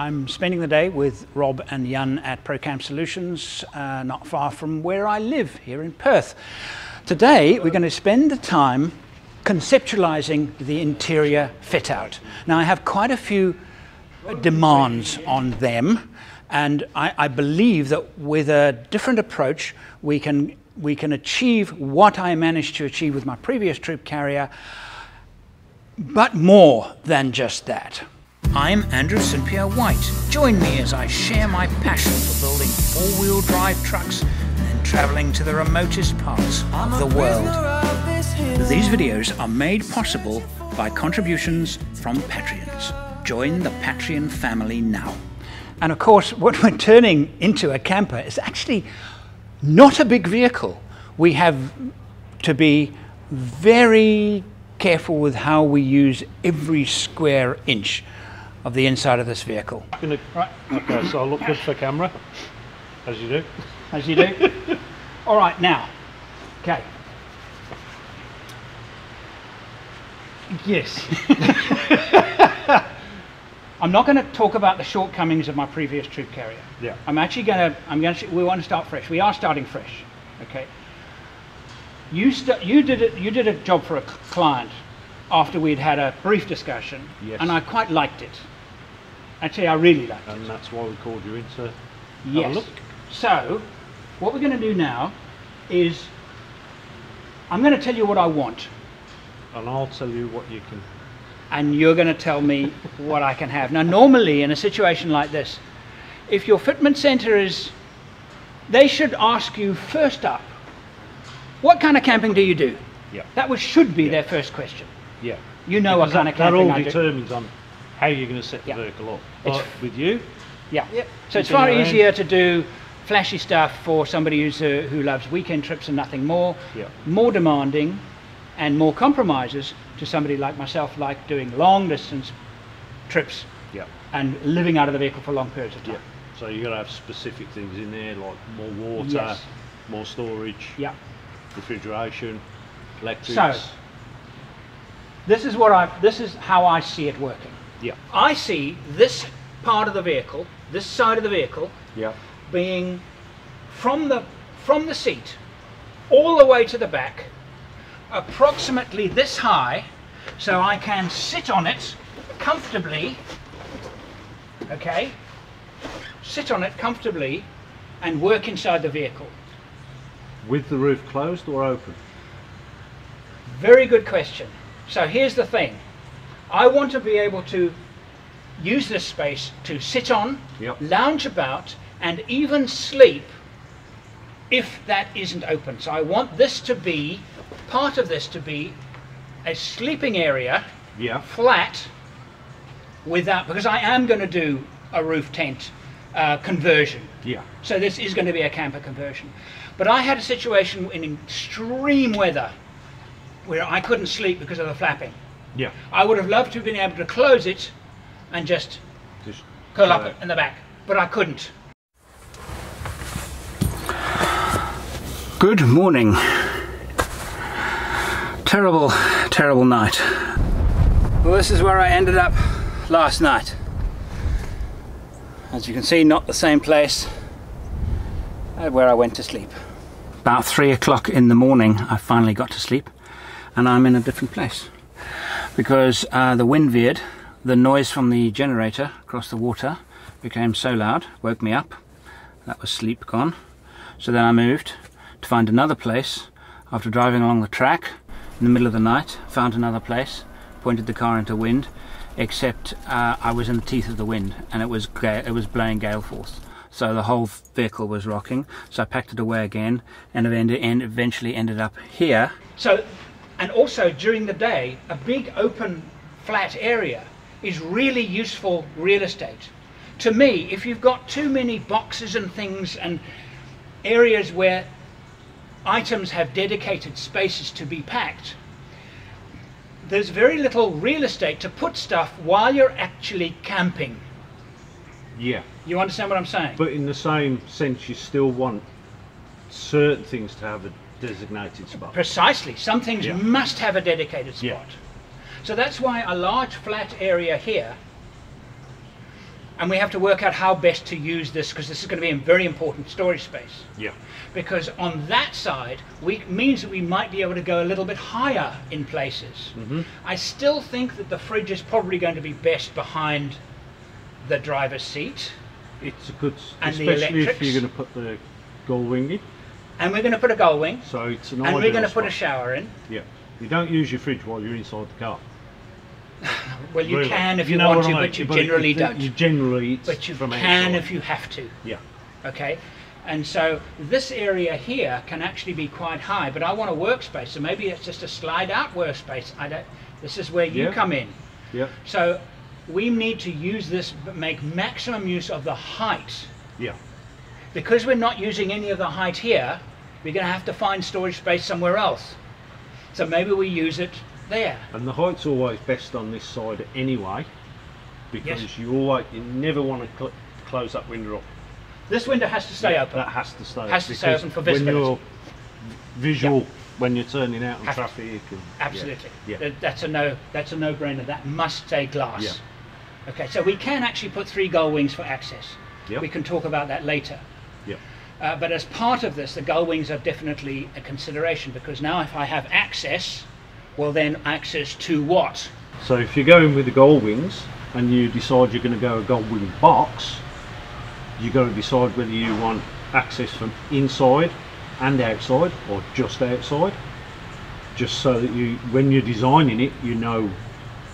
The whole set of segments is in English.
I'm spending the day with Rob and Jan at ProCamp Solutions, uh, not far from where I live here in Perth. Today, we're going to spend the time conceptualizing the interior fit out. Now, I have quite a few demands on them, and I, I believe that with a different approach, we can, we can achieve what I managed to achieve with my previous troop carrier, but more than just that. I'm Andrew St. Pierre White. Join me as I share my passion for building four wheel drive trucks and travelling to the remotest parts of the world. These videos are made possible by contributions from Patreons. Join the Patreon family now. And of course, what we're turning into a camper is actually not a big vehicle. We have to be very careful with how we use every square inch of the inside of this vehicle. Gonna, Right. okay, so I'll look good for camera, as you do. As you do. All right, now, okay. Yes. I'm not going to talk about the shortcomings of my previous troop carrier. Yeah. I'm actually going to. I'm going to. We want to start fresh. We are starting fresh. Okay. You st- You did it. You did a job for a c- client after we'd had a brief discussion, Yes. and I quite liked it. Actually, I really liked it. And that's why we called you in to have a look. So, what we're going to do now is I'm going to tell you what I want, And I'll tell you what you can. and you're going to tell me what I can have. Now, normally in a situation like this, if your fitment center is, they should ask you first up, what kind of camping do you do? Yeah. That was, should be their first question. Yeah. You know what Because kind that, of that camping all I do. determines on how are you're going to set the Yeah. vehicle up. It's- with you, Yeah. So it's far your own- easier to do flashy stuff for somebody who's, uh, who loves weekend trips and nothing more. Yeah. More demanding and more compromises to somebody like myself, like doing long distance trips yeah, and living out of the vehicle for long periods of time. yeah. So you've got to have specific things in there, like more water, Yes. more storage, Yeah. refrigeration, electrics. So- This is what I. This is how I see it working. Yeah, I see this part of the vehicle, this side of the vehicle, yeah, being from the from the seat all the way to the back approximately this high so I can sit on it comfortably okay? Sit on it comfortably and work inside the vehicle. With the roof closed or open. very good question. So here's the thing I want to be able to use this space to sit on Yep. lounge about and even sleep if that isn't open. So I want this to be, part of this to be a sleeping area, Yeah, flat, without, because I am going to do a roof tent uh, conversion. yeah, So this is going to be a camper conversion. But I had a situation in extreme weather where I couldn't sleep because of the flapping. Yeah. I would have loved to have been able to close it and just Just curl up uh, in the back, but I couldn't. Good morning. Terrible, terrible night. Well, this is where I ended up last night. As you can see, not the same place where I went to sleep. About three o'clock in the morning, I finally got to sleep, and I'm in a different place because uh, the wind veered. The noise from the generator across the water became so loud, woke me up. That was sleep gone. So then I moved to find another place. After driving along the track in the middle of the night, found another place, pointed the car into wind, except uh, I was in the teeth of the wind and it was it was blowing gale force. So the whole vehicle was rocking. So I packed it away again and and eventually ended up here. So, and also during the day, a big open flat area is really useful real estate. To me, if you've got too many boxes and things and areas where items have dedicated spaces to be packed, there's very little real estate to put stuff while you're actually camping. Yeah, You understand what I'm saying? but in the same sense, you still want certain things to have a designated spot. Precisely. Some things Yeah. must have a dedicated spot. Yeah. So that's why a large flat area here and we have to work out how best to use this because this is going to be a very important storage space. Yeah. Because on that side, we means that we might be able to go a little bit higher in places. Mm-hmm. I still think that the fridge is probably going to be best behind the driver's seat, It's a good, And especially if you're going to put the gull wing in. And we're going to put a gull wing, So it's an and we're going to put a shower in. Yeah. You don't use your fridge while you're inside the car. Well, you Really. can if you, know want to, I mean? but you But generally don't. You generally, but you can outside. if you have to. Yeah. Okay, and so this area here can actually be quite high, but I want a workspace, so maybe it's just a slide out workspace. I don't. This is where you Yeah. come in. Yeah. So we need to use this, make maximum use of the height. Yeah. Because we're not using any of the height here, we're going to have to find storage space somewhere else. So maybe we use it there. And the height's always best on this side anyway, because Yes. you always you never want to cl- close that window up. This window has to stay open. That has to stay. Has to stay open for when visibility. you're visual, when you're turning out in traffic. And. Absolutely. Yeah. That- That's a no. That's a no-brainer. That must stay glass. Yeah. Okay, so we can actually put three gull wings for access. Yep. We can talk about that later. Yeah. Uh, but as part of this, the gull wings are definitely a consideration because now if I have access, well then access to what? So if you're going with the gull wings and you decide you're going to go a gull wing box, you've got to decide whether you want access from inside and outside or just outside. Just so that you, when you're designing it, you know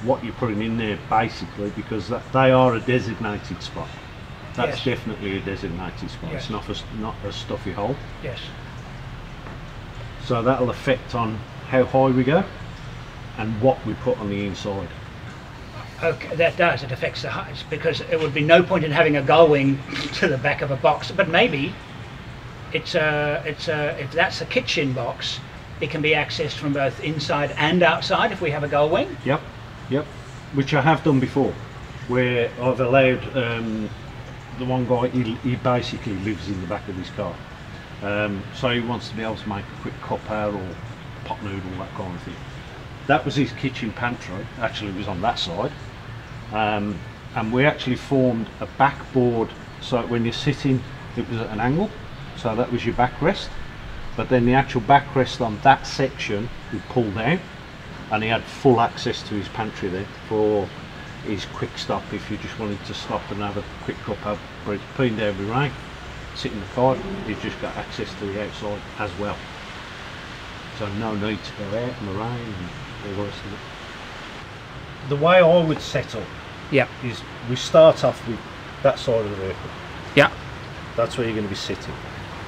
what you're putting in there basically because that, they are a designated spot. That's Yes. definitely a designated spot. Yes. It's not a, not a stuffy hole. Yes. So that'll affect on how high we go and what we put on the inside. Okay, that does. It affects the height because it would be no point in having a gull wing to the back of a box. But maybe it's a, it's a, if that's a kitchen box, it can be accessed from both inside and outside if we have a gull wing. Yep, yep. Which I have done before, where I've allowed um, the one guy. He, he basically lives in the back of his car, um, so he wants to be able to make a quick cuppa or pot noodle, that kind of thing. That was his kitchen pantry. Actually, it was on that side, um, and we actually formed a backboard. So when you're sitting, it was at an angle. So that was your backrest. But then the actual backrest on that section we pulled down and he had full access to his pantry there for his quick stop if you just wanted to stop and have a quick cup of bread, putting down the rain, sit in the car, you've just got access to the outside as well. So no need to go out in the rain and all the rest of it. The way I would set up Yeah. is we start off with that side of the vehicle. Yeah. That's where you're going to be sitting.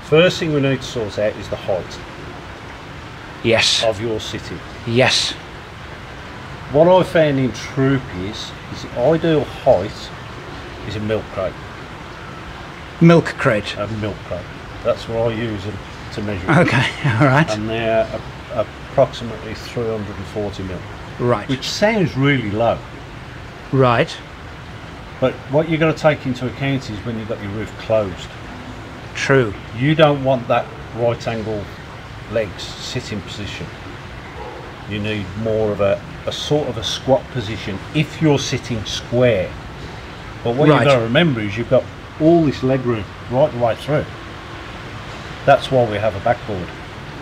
First thing we need to sort out is the height Yes. of your city Yes. What I found in Troop is, is the ideal height is a milk crate. Milk crate. A milk crate. That's what I use them to measure. Okay. All right. And they're a, approximately 340 mil, right. which sounds really low. Right. But what you've got to take into account is when you've got your roof closed, True. you don't want that right angle legs sitting position. You need more of a, a sort of a squat position if you're sitting square. But what Right. you've got to remember is you've got all this leg room right the way through. That's why we have a backboard.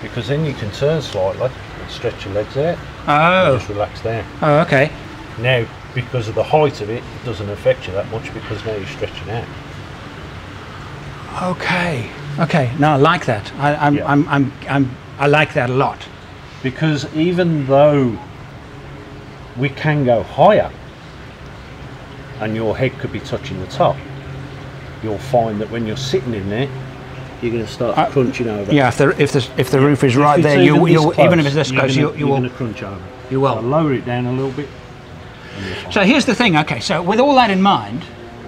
Because then you can turn slightly and stretch your legs out and Oh. just relax down. Oh. Okay. Now, because of the height of it, it doesn't affect you that much because now you're stretching out. Okay. Okay. No, I like that. I, I'm, Yeah. I'm, I'm, I'm, I like that a lot. because even though we can go higher and your head could be touching the top, you'll find that when you're sitting in there, you're going to start Uh, crunching over. Yeah. If the if the if the roof is right there, you even you this even if it's this you're close, gonna- you you you're will going to crunch over. you will. So lower it down a little bit. and you're fine. So here's the thing. Okay. So with all that in mind,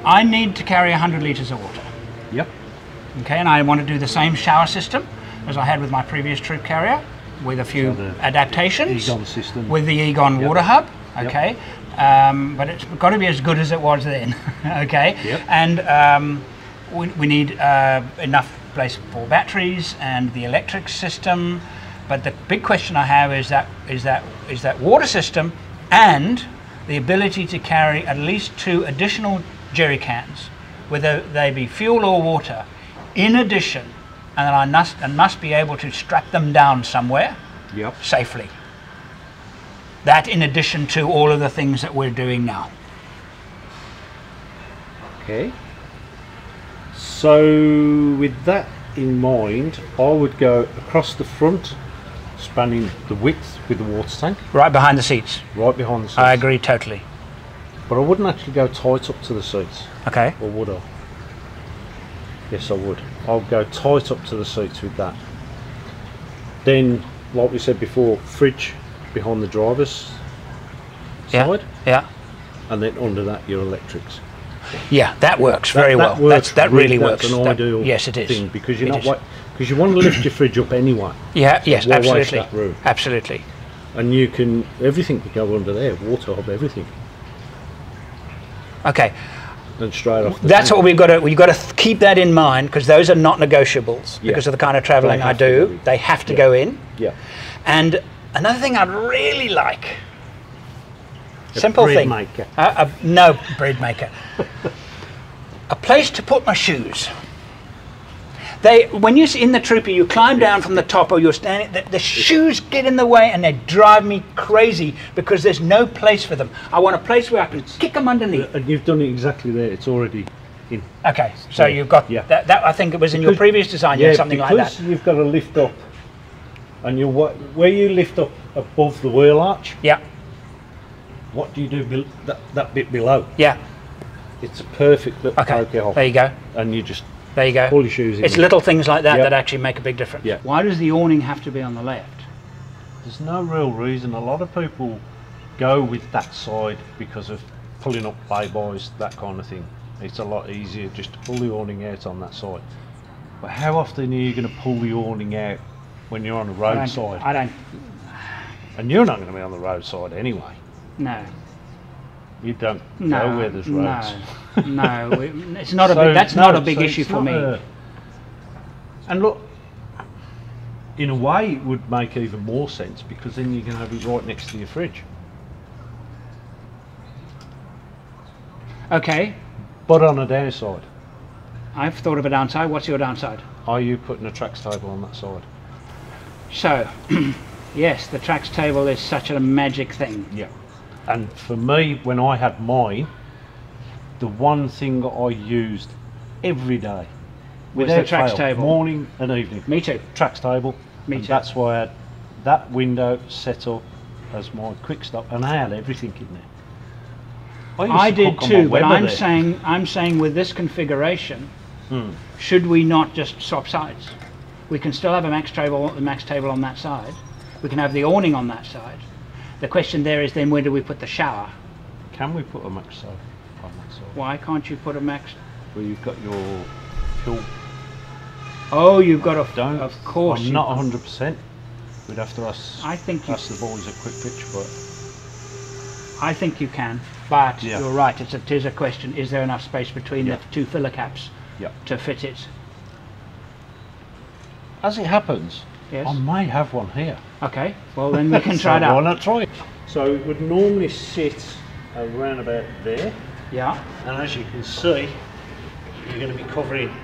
I need to carry 100 liters of water. yep. Okay, and I want to do the same shower system as I had with my previous troop carrier, with a few So adaptations. Egon system. with the Egon Yep. water hub. Yep. Okay, um, but it's got to be as good as it was then. okay, Yep. and um, we, we need uh, enough place for batteries and the electric system. But the big question I have is that is that is that water system and the ability to carry at least two additional jerry cans, whether they be fuel or water, in addition, and I must, and must be able to strap them down somewhere Yep. safely. That in addition to all of the things that we're doing now. Okay. So with that in mind, I would go across the front, spanning the width with the water tank, Right behind the seats. right behind the seats. I agree totally. But I wouldn't actually go tight up to the seats, Okay. or would I? Yes, I would. I'll go tight up to the seats with that. Then, like we said before, fridge behind the driver's Yeah. side, Yeah. and then under that your electrics. Yeah, that works very that, well. That, works That's, that really that's works. an That- ideal yes, it is. thing because you're It not because you want to lift your fridge up anyway, Yeah, yes, why waste absolutely. that room? Absolutely. and you can everything can go under there, water up everything, Okay. and straight off. The That's what we've got to we've got to keep that in mind because those are not negotiables Yeah. because of the kind of traveling I have to go do. They have to Yeah. go in. Yeah. And another thing I'd really like A simple bread thing. maker. Uh, uh, no bread maker. a place to put my shoes. They, when you're in the trooper, you climb down from the top, or you're standing. The, the shoes get in the way, and they drive me crazy because there's no place for them. I want a place where I can kick them underneath. And you've done it exactly there. It's already in. Okay, so Yeah. you've got Yeah. that, that. I think it was in your previous design. You had something like that. you've got to lift up, and you where you lift up above the wheel arch. Yeah, What do you do that, that bit below? yeah. It's a perfect little Okay, poke hole, there you go. and you just There you go. pull your shoes in. It's little things like that Yep. that actually make a big difference. Yeah. Why does the awning have to be on the left? There's no real reason. A lot of people go with that side because of pulling up laybys, that kind of thing. It's a lot easier just to pull the awning out on that side. But how often are you going to pull the awning out when you're on the I don't, roadside? I don't. And you're not going to be on the roadside anyway. No. You don't No. go where there's roads. No. no. it- It's not a So, big. That's no, not a big so issue it's for not me. a- and look, in a way, it would make even more sense because then you can have it right next to your fridge. Okay. But on a downside, I've thought of a downside. What's your downside? are you putting a tracks table on that side? So, yes, the tracks table is such a magic thing. Yeah. And for me, when I had mine, the one thing that I used every day Was the tracks fail, table. morning and evening, Me too. tracks table. Me and too. That's why I had that window set up as my quick stop, and I had everything in there. used I did cook on my too, but I'm there. saying I'm saying with this configuration, Hmm. should we not just swap sides? We can still have a max table, the max table on that side. We can have the awning on that side. The question there is then where do we put the shower? Can we put a max sofa on that side? Why can't you put a max? Well, you've got your fuel. Oh, you've got a. Don't. Of course. I'm not 100%. We'd have to ask, I think you. ask the boys a quick pitch, but I think you can, but Yeah. you're right. It's a, it is a question. Is there enough space between Yeah. the two filler caps yeah. to fit it? As it happens, Yes. I may have one here. Okay. Well, then we can try it So Why out. not try it? So it would normally sit around about there, Yeah. and as you can see, you're going to be covering.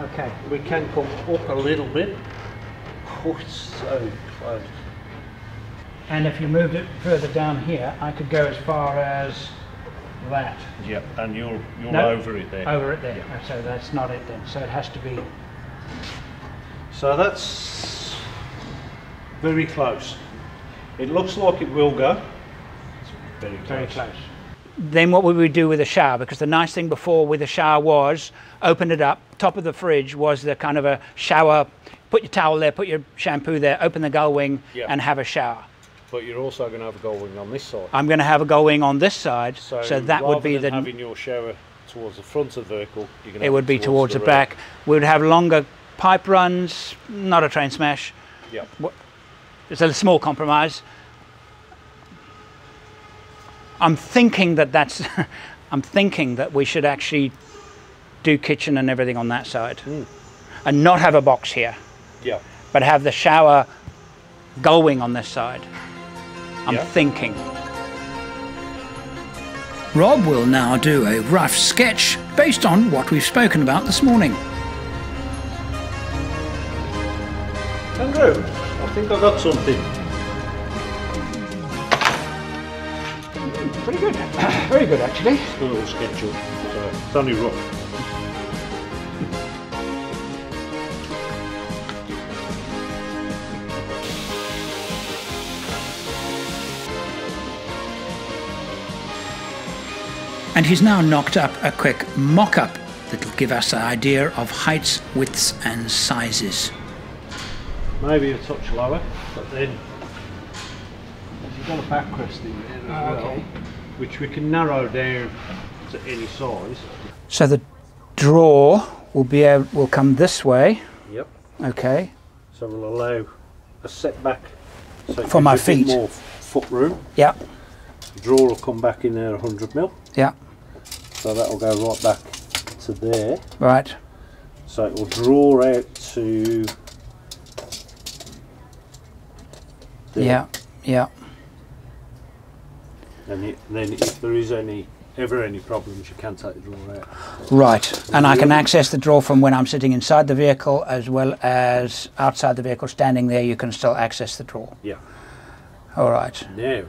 Okay. We can come up a little bit. Oh, it's so close. And if you moved it further down here, I could go as far as that. Yep, and you're you're No. over it there. Over it there. So that's not it then. So it has to be. So that's very close. It looks like it will go. It's very close. Very close. Then what would we do with the shower? Because the nice thing before with the shower was open it up. Top of the fridge was the kind of a shower. Put your towel there, put your shampoo there, open the gull wing, Yeah. and have a shower. But you're also going to have a gull wing on this side. I'm going to have a gull wing on this side, so, that would rather be than the. having your shower towards the front of the vehicle. You're going to It would be towards the back. We would have longer pipe runs, not a train smash. Yeah. It's a small compromise. I'm thinking that that's. I'm thinking that we should actually do kitchen and everything on that side, hmm. and not have a box here, Yeah. but have the shower going on this side. I'm Yeah. thinking. Rob will now do a rough sketch based on what we've spoken about this morning. Andrew, I think I got something. Pretty good. Very good, actually. It's A little sketchy. So it's only rough. And he's now knocked up a quick mock up that'll give us an idea of heights, widths, and sizes. Maybe a touch lower, but then you've got a backrest in there as Ah, well, okay. which we can narrow down to any size. So the draw will be able, will come this way. Yep. Okay. So we'll allow a setback so it For my a bit feet. More foot room. Yeah. Draw will come back in there 100 mil. Yep. So that will go right back to there. Right. So it will draw out to there. Yeah. Yeah. And it, then if there is any ever any problems, you can take the draw out. Right. And I can access the draw from when I'm sitting inside the vehicle as well as outside the vehicle standing there you can still access the draw. Yeah. All right. Now,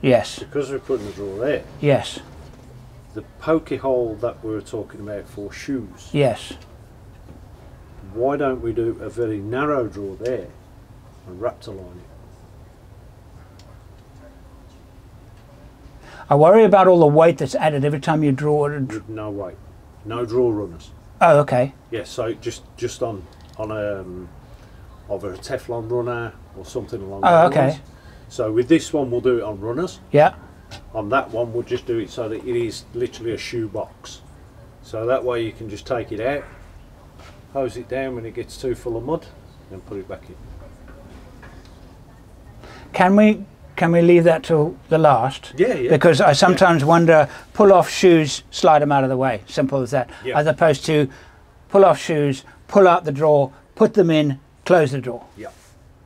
Yes. because we're putting the draw there, Yes. the pokey hole that we were talking about for shoes, Yes. why don't we do a very narrow draw there and raptor line it? I worry about all the weight that's added every time you draw it. no weight, no draw runners. Oh, okay. Yeah, so just just on on a um, either a Teflon runner or something along Oh, okay. lines. So with this one, we'll do it on runners. Yeah. On that one, we'll just do it so that it is literally a shoe box. So that way you can just take it out, hose it down when it gets too full of mud, and put it back in. Can we can we leave that till the last? Yeah, yeah. Because I sometimes wonder, pull off shoes, slide them out of the way. Simple as that. Yeah. As opposed to pull off shoes, pull out the drawer, put them in, close the drawer. Yeah.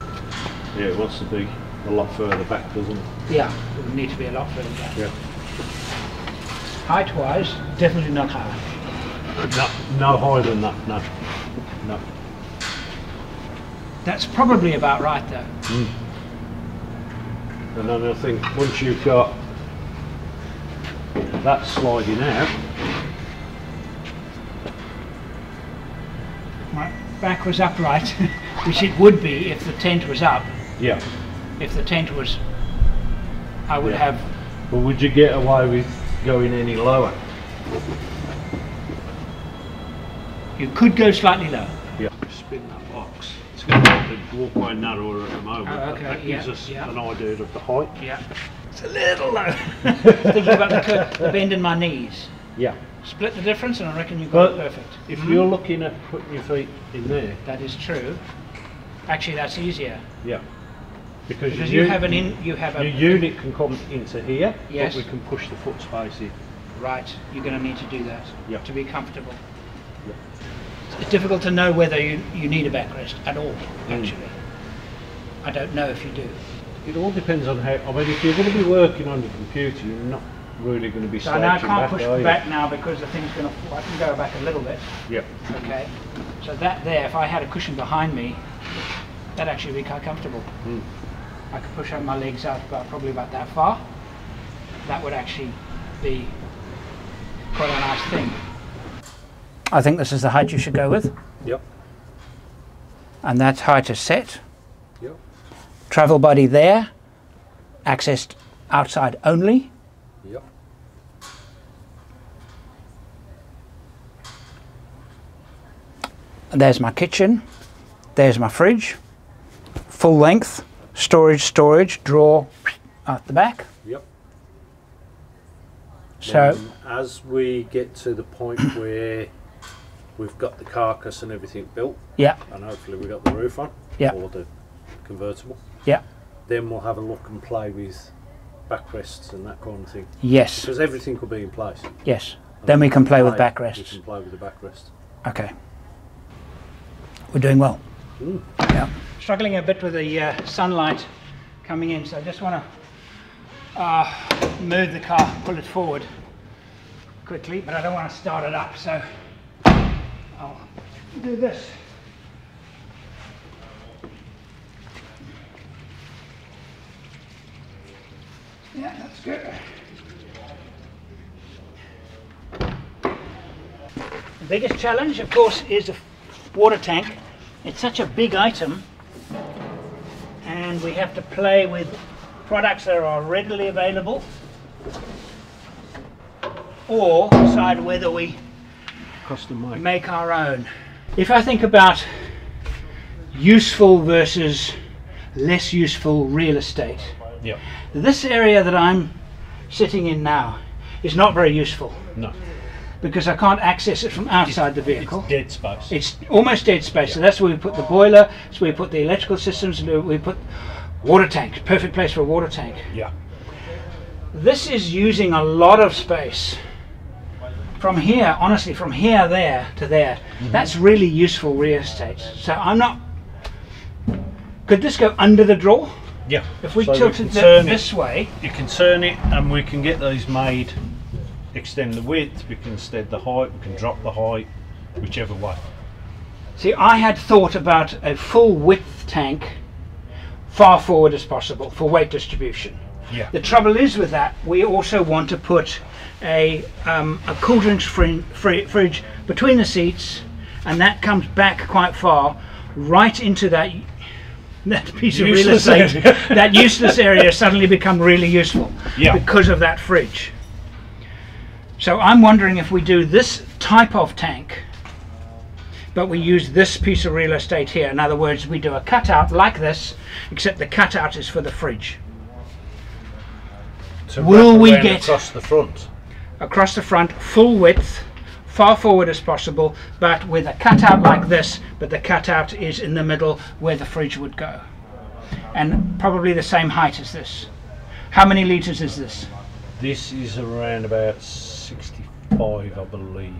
Yeah, it wants to be a lot further back, doesn't it? Yeah, it would need to be a lot further back. Yeah. Height-wise, definitely not high. No, no higher than that. No. No. That's probably about right though. Mm. And then I think once you've got that sliding out, My back was upright, which it would be if the tent was up. yeah. If the tent was, I would Yeah. have, But would you get away with going any lower? you could go slightly lower. Yeah. Spin that box. It's going the walkway narrower at the moment. Oh, okay, That gives yeah, us yeah. an idea of the height. Yeah. It's a little low. Thinking about the, cur- the bend in my knees. Yeah. Split the difference and I reckon you've got But it perfect. if Mhm. you're looking at putting your feet in there, That is true. Actually, that's easier yeah. Because, because your you have an in. You have a Your unit can come into here, Yes. but we can push the foot space in. right. You're going to need to do that Yeah. to be comfortable. Yeah. It's difficult to know whether you, you need a backrest at all. Mm. Actually, I don't know if you do. It all depends on how. I mean, if you're going to be working on your computer, you're not really going to be So now I can't back, push back now because the thing's going to. I can go back a little bit. Yeah. Okay. So that there, if I had a cushion behind me, that'd actually be quite comfortable. Mm. I could push out my legs out about probably about that far. That would actually be quite a nice thing. I think this is the height you should go with, Yep. and that height is set. Yep. Travel body there, accessed outside only. Yep. There's my kitchen. There's my fridge. Full length, storage, storage, drawer out the back. Yep. So, Then as we get to the point where we've got the carcass and everything built, yeah, and hopefully we've got the roof on, Yeah. or the convertible, yeah, then we'll have a look and play with backrests and that kind of thing. yes, Because everything could be in place. yes. Then we can play with We backrests. can play with the backrest. Okay. We're doing well. Mm. Yeah. Struggling a bit with the uh, sunlight coming in, so I just want to uh, move the car, pull it forward. quickly, but I don't want to start it up, so I'll do this. Yeah, that's good. The biggest challenge, of course, is the water tank. It's such a big item, and we have to play with products that are readily available or decide whether we Custom made. make our own. If I think about useful versus less useful real estate, Yeah. this area that I'm sitting in now is not very useful No. because I can't access it from outside the vehicle. It's dead space. It's almost dead space, so that's where we put the boiler, that's where we put the electrical systems, and we put water tank, perfect place for a water tank. yeah. This is using a lot of space. From here, honestly, from here there to there, mm-hmm. that's really useful real estate. So I'm not. Could this go under the drawer? Yeah. If we So tilted it turn this way, you can turn it and we can get these made extend the width we can extend the height we can drop the height whichever way see, I had thought about a full width tank far forward as possible for weight distribution. Yeah The trouble is with that, we also want to put a, um, a cool drinks fri- fri- fridge between the seats, and that comes back quite far, right into that that piece of real estate. that useless area suddenly become really useful Yeah. because of that fridge. So I'm wondering if we do this type of tank, but we use this piece of real estate here. In other words, we do a cutout like this, except the cutout is for the fridge. To Will we get- across the front across the front, full width, far forward as possible, but with a cutout like this, but the cutout is in the middle where the fridge would go. And probably the same height as this. How many litres is this? this is around about 65 i believe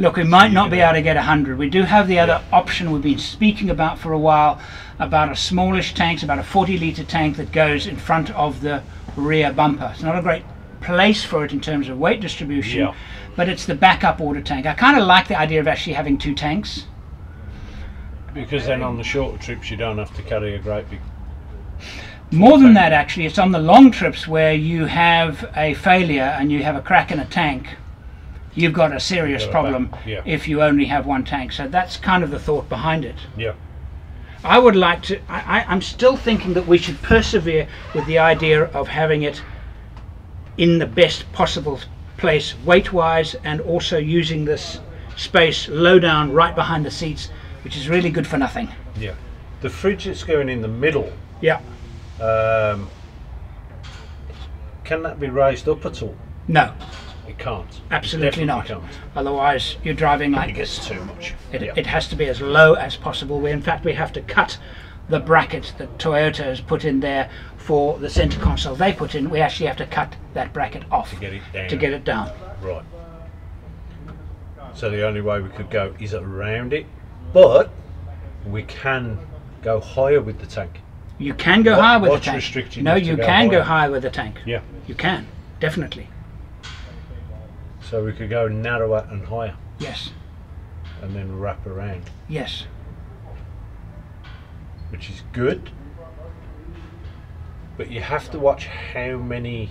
Look, we might not be able to get 100. We do have the other option we've been speaking about for a while, about a smallish tank, about a 40 litre tank that goes in front of the rear bumper. It's not a great place for it in terms of weight distribution, Yeah. but it's the backup water tank. I kind of like the idea of actually having two tanks. because then on the shorter trips you don't have to carry a great big More than that, actually, it's on the long trips where you have a failure and you have a crack in a tank. You've got a serious Got problem yeah. if you only have one tank. So that's kind of the thought behind it. yeah I would like to. I, I'm still thinking that we should persevere with the idea of having it in the best possible place, weight-wise, and also using this space low down, right behind the seats, which is really good for nothing. yeah the fridge that's going in the middle Yeah. um, can that be raised up at all No, it can't absolutely not. Otherwise, you're driving like it this. gets too much It, yeah. it has to be as low as possible. We, in fact, we have to cut the bracket that Toyota has put in there for the center console they put in. We actually have to cut that bracket off to get it down to get it down. Right. So the only way we could go is around it, but we can go higher with the tank. You can go What- higher with the tank. restricting no, you go can go higher? higher with the tank. Yeah. You can, definitely. So we could go narrower and higher, Yes, and then wrap around, yes. which is good. But you have to watch how many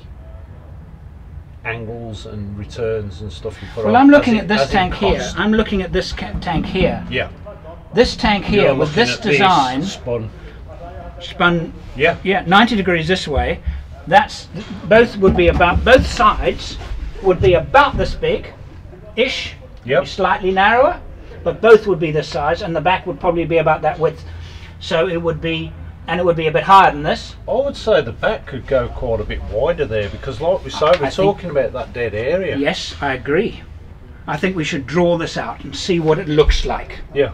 angles and returns and stuff you put Well, on. Well, I'm looking in- at this tank here. I'm looking at this tank here. Yeah. This tank here You're with this design spun. spun, Yeah. yeah, 90 degrees this way. That's both would be about both sides would be about this big, ish, Yep. slightly narrower, but both would be this size, and the back would probably be about that width. So it would be, and it would be a bit higher than this. I would say the back could go quite a bit wider there because, like we say, I we're think- talking about that dead area. Yes, I agree. I think we should draw this out and see what it looks like. Yeah.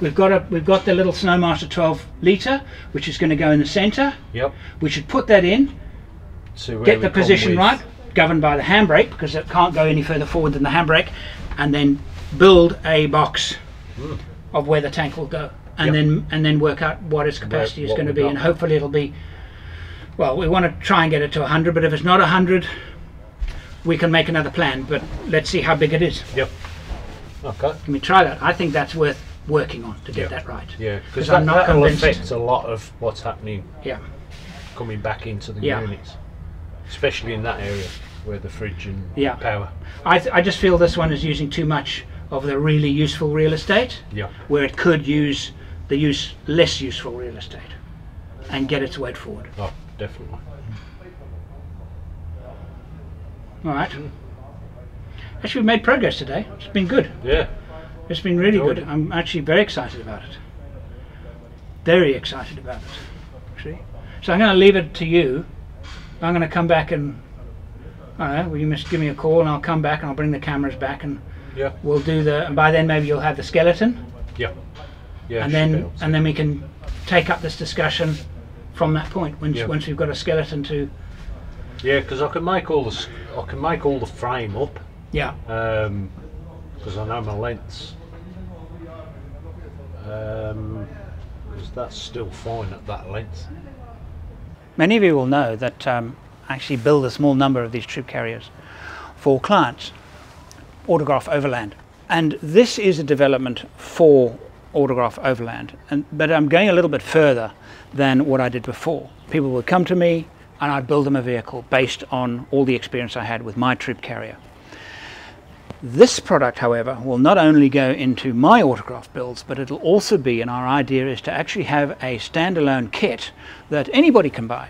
We've got a we've got the little SnoMaster 12 liter, which is going to go in the centre. Yep. We should put that in, So get the position right, governed by the handbrake because it can't go any further forward than the handbrake, and then build a box hmm. of where the tank will go, and Yep. then and then work out what its capacity is going to be, and hopefully it'll be. Well, we want to try and get it to 100, but if it's not 100, we can make another plan, but let's see how big it is. Yep. Okay. Can we try that? I think that's worth working on to get Yeah. that right. yeah because I'm that, not that'll convinced. affect a lot of what's happening Yeah. coming back into the Yeah. units, especially in that area where the fridge and Yeah. power. I, th- I just feel this one is using too much of the really useful real estate, Yeah. where it could use the use less useful real estate and get its weight forward. Oh, definitely. All right. Actually, we've made progress today. It's been good. Yeah. It's been really Enjoyed good. it. I'm actually very excited about it. Very excited about it. Actually. So I'm going to leave it to you. I'm going to come back and I don't know. Will you just give me a call and I'll come back and I'll bring the cameras back and Yeah. we'll do the. And by then maybe you'll have the skeleton, Yeah. Yeah. and then and then we can take up this discussion from that point. Once Yeah. once we've got a skeleton to. yeah, because I can make all the I can make all the frame up Yeah. because I know my lengths. Um, 'cause that's still fine at that length. Many of you will know that um, I actually build a small number of these troop carriers for clients, Autograph Overland. And this is a development for Autograph Overland. And, but I'm going a little bit further than what I did before. People would come to me and I'd build them a vehicle based on all the experience I had with my troop carrier. This product, however, will not only go into my autograph builds, but it'll also be, and our idea is to actually have a standalone kit that anybody can buy,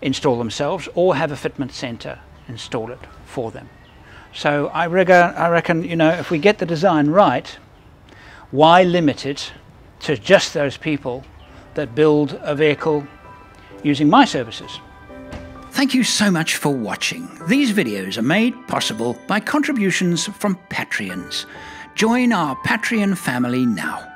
install themselves, or have a fitment center install it for them. So I reckon, I reckon, you know, if we get the design right, why limit it to just those people that build a vehicle using my services? Thank you so much for watching. These videos are made possible by contributions from Patreons. Join our Patreon family now.